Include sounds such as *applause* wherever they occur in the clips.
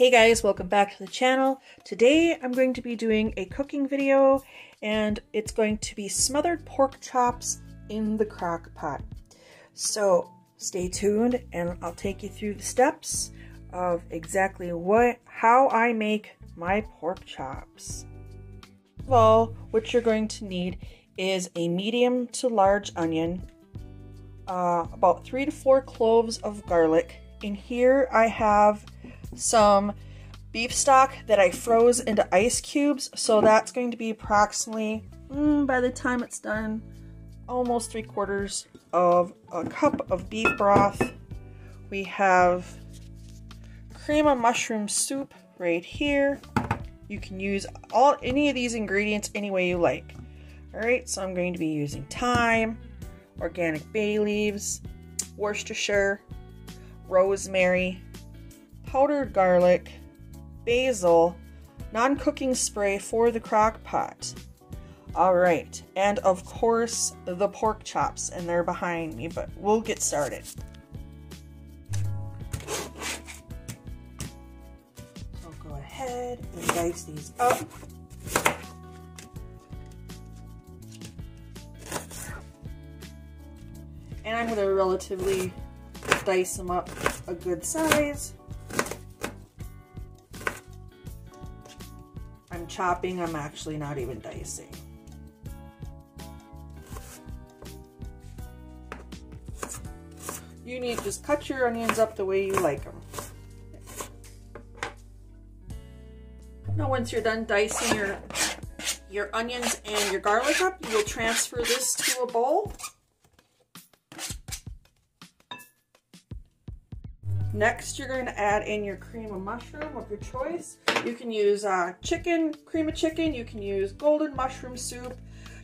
Hey guys, welcome back to the channel. Today I'm going to be doing a cooking video and it's going to be smothered pork chops in the crock pot. So stay tuned and I'll take you through the steps of exactly what how I make my pork chops. First of all, what you're going to need is a medium to large onion, uh, about three to four cloves of garlic. In here I have some beef stock that I froze into ice cubes. So that's going to be approximately, mm, by the time it's done, almost three quarters of a cup of beef broth. We have cream of mushroom soup right here. You can use all any of these ingredients any way you like. All right, so I'm going to be using thyme, organic bay leaves, Worcestershire, rosemary, powdered garlic, basil, non-cooking spray for the crock pot. All right, and of course the pork chops, and they're behind me, but we'll get started. So go ahead and dice these up. And I'm going to relatively dice them up a good size. Chopping, I'm actually not even dicing. You need to just cut your onions up the way you like them. Now once you're done dicing your, your onions and your garlic up, you will transfer this to a bowl. Next, you're going to add in your cream of mushroom of your choice. You can use uh, chicken, cream of chicken. You can use golden mushroom soup.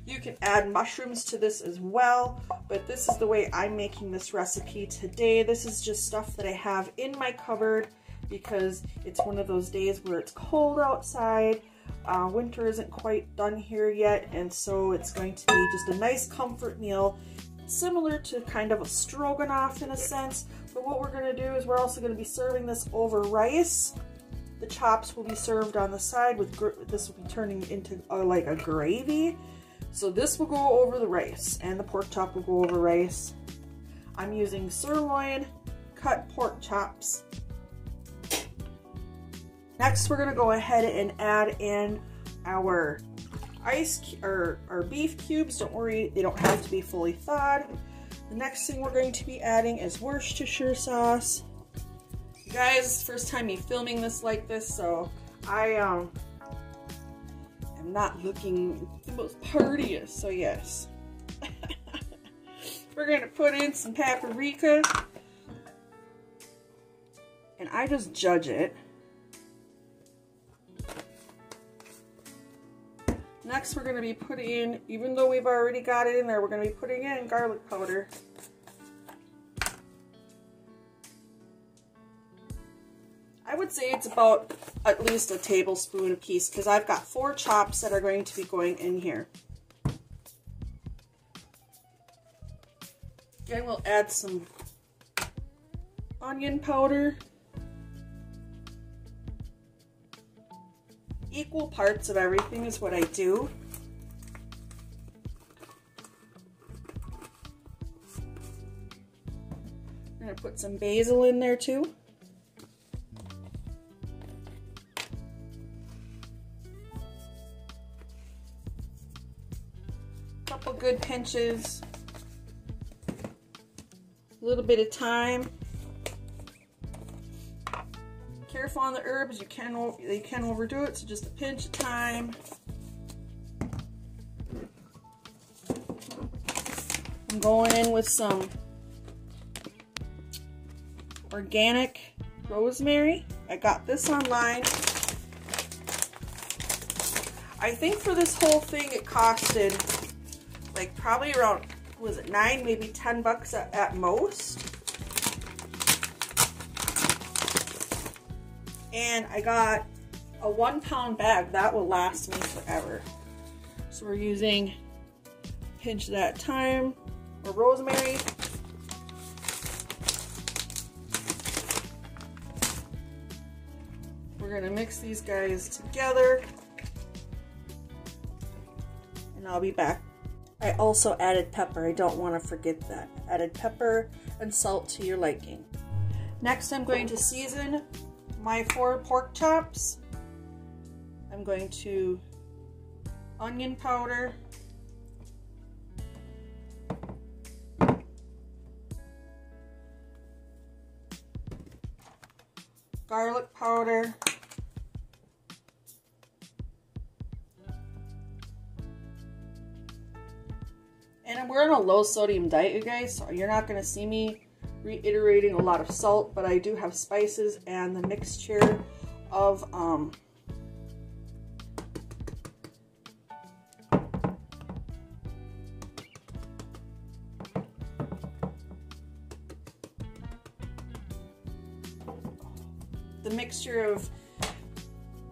You can add mushrooms to this as well, but this is the way I'm making this recipe today. This is just stuff that I have in my cupboard because it's one of those days where it's cold outside. Uh, winter isn't quite done here yet, and so it's going to be just a nice comfort meal, similar to kind of a stroganoff in a sense, but what we're gonna do is we're also gonna be serving this over rice. The chops will be served on the side with, this will be turning into uh, like a gravy. So this will go over the rice and the pork chop will go over rice. I'm using sirloin cut pork chops. Next, we're gonna go ahead and add in our ice or our beef cubes. Don't worry, they don't have to be fully thawed. The next thing we're going to be adding is Worcestershire sauce. You guys, first time me filming this like this, so I um am not looking the most partiest, so yes. *laughs* we're gonna put in some paprika. And I just judge it. Next, we're going to be putting in, even though we've already got it in there, we're going to be putting in garlic powder. I would say it's about at least a tablespoon a piece because I've got four chops that are going to be going in here. Again, we'll add some onion powder. Equal parts of everything is what I do. I'm going to put some basil in there too. Couple good pinches. A little bit of thyme careful on the herbs. You can you can overdo it, so just a pinch of thyme. I'm going in with some organic rosemary. I got this online. I think for this whole thing it costed like probably around, was it nine, maybe 10 bucks at, at most. And I got a one pound bag. That will last me forever. So we're using pinch that thyme or rosemary. We're gonna mix these guys together and I'll be back. I also added pepper. I don't want to forget that. Added pepper and salt to your liking. Next, I'm going to season my four pork chops. I'm going to onion powder, garlic powder, and we're on a low sodium diet, you guys, so you're not going to see me reiterating a lot of salt, but I do have spices and the mixture of um, the mixture of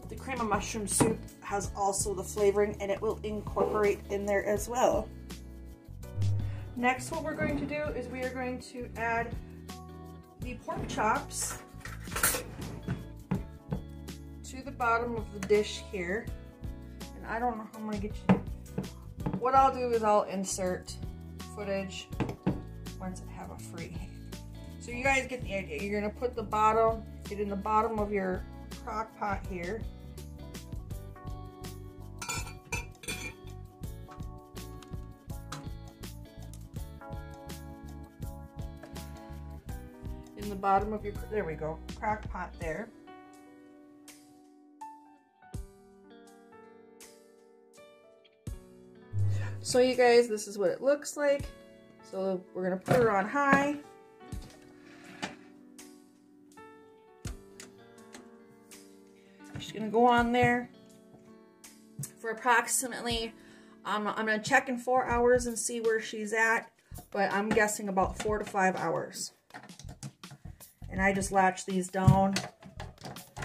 the cream of mushroom soup has also the flavoring and it will incorporate in there as well. Next what we're going to do is we are going to add the pork chops to the bottom of the dish here. And I don't know how I'm to get you. What I'll do is I'll insert footage once I have a free. Hand. So you guys get the idea. You're to put the bottom, get in the bottom of your crock pot here. In the bottom of your, there we go, crock pot there. So you guys, this is what it looks like. So we're gonna put her on high. She's gonna go on there for approximately, um, I'm gonna check in four hours and see where she's at, but I'm guessing about four to five hours and I just latch these down.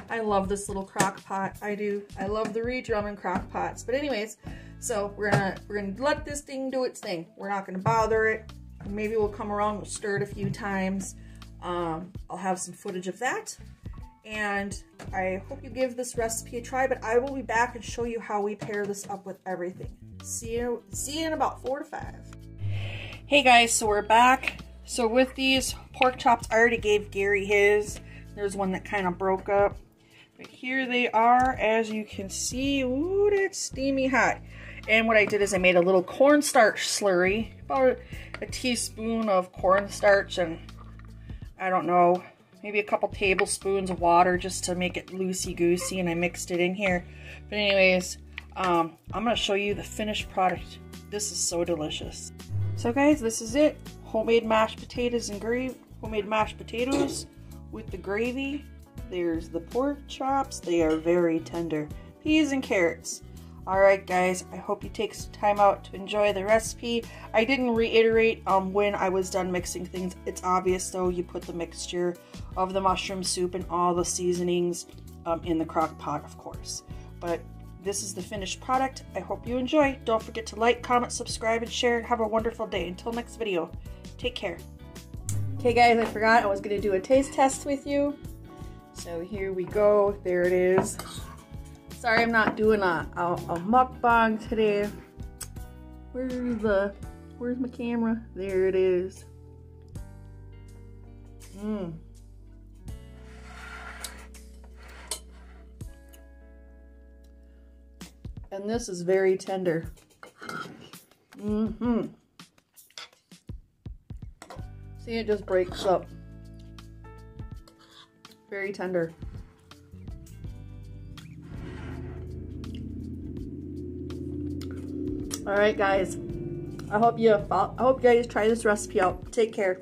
I love this little crock pot. I do. I love the Redrum crock pots. But anyways, so we're gonna we're gonna let this thing do its thing. We're not gonna bother it. Maybe we'll come around, we'll stir it a few times. Um, I'll have some footage of that. And I hope you give this recipe a try, but I will be back and show you how we pair this up with everything. See you, see you in about four to five. Hey guys, so we're back. So with these pork chops, I already gave Gary his. There's one that kind of broke up. But here they are, as you can see. Ooh, that's steamy hot. And what I did is I made a little cornstarch slurry. About a teaspoon of cornstarch and, I don't know, maybe a couple tablespoons of water just to make it loosey-goosey. And I mixed it in here. But anyways, um, I'm going to show you the finished product. This is so delicious. So guys, this is it homemade mashed potatoes and gravy, homemade mashed potatoes with the gravy. There's the pork chops. They are very tender. Peas and carrots. Alright guys, I hope you take some time out to enjoy the recipe. I didn't reiterate um, when I was done mixing things. It's obvious though, you put the mixture of the mushroom soup and all the seasonings um, in the crock pot, of course. But this is the finished product. I hope you enjoy. Don't forget to like, comment, subscribe, and share. Have a wonderful day. Until next video. Take care. Okay guys, I forgot I was going to do a taste test with you. So here we go. There it is. Sorry I'm not doing a, a, a mukbang today. Where's the, where's my camera? There it is. Mmm. And this is very tender. Mm-hmm. See, it just breaks up. Very tender. All right, guys. I hope you I hope you guys try this recipe out. Take care.